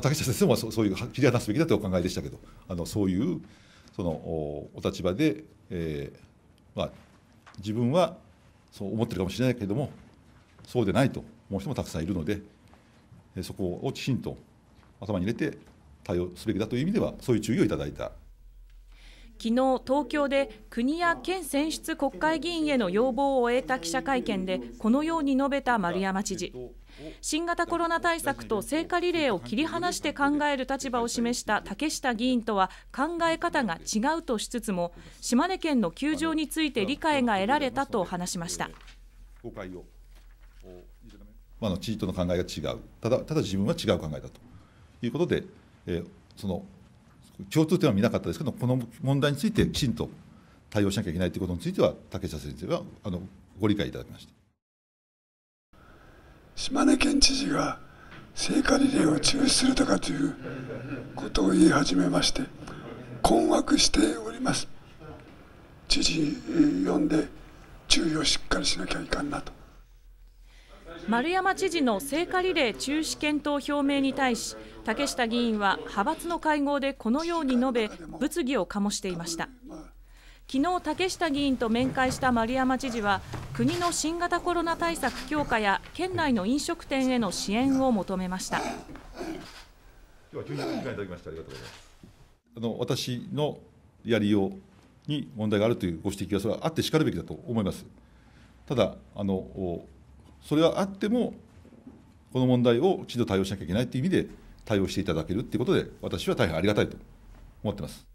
竹下先生もそういう切り離すべきだとお考えでしたけど、あのそういうそのお立場で、えーまあ、自分はそう思ってるかもしれないけれども、そうでないと思う人もたくさんいるので、そこをきちんと頭に入れて対応すべきだという意味では、そういう注意をいただいた。昨日、東京で国や県選出国会議員への要望を終えた記者会見でこのように述べた丸山知事。新型コロナ対策と聖火リレーを切り離して考える立場を示した竹下議員とは考え方が違うとしつつも島根県の球場について理解が得られたと話しました。あの知事との考えが違う。ただただ自分は違う考えだということで、えー、その共通点は見なかったですけど、この問題についてきちんと対応しなきゃいけないということについては、竹下先生はあのご理解いただきました島根県知事が聖火リレーを中止するとかということを言い始めまして、困惑しております。知事呼んで注意をしっかりしなきゃいかんなと。丸山知事の聖火リレー中止検討表明に対し竹下議員は派閥の会合でこのように述べ物議を醸していました。昨日竹下議員と面会した丸山知事は国の新型コロナ対策強化や県内の飲食店への支援を求めました。今日は九十分に書いておりましたあの私のやりように問題があるというご指摘はそれはあってしかるべきだと思います。ただあのそれはあっても、この問題をきちんと対応しなきゃいけないという意味で対応していただけるということで、私は大変ありがたいと思っています。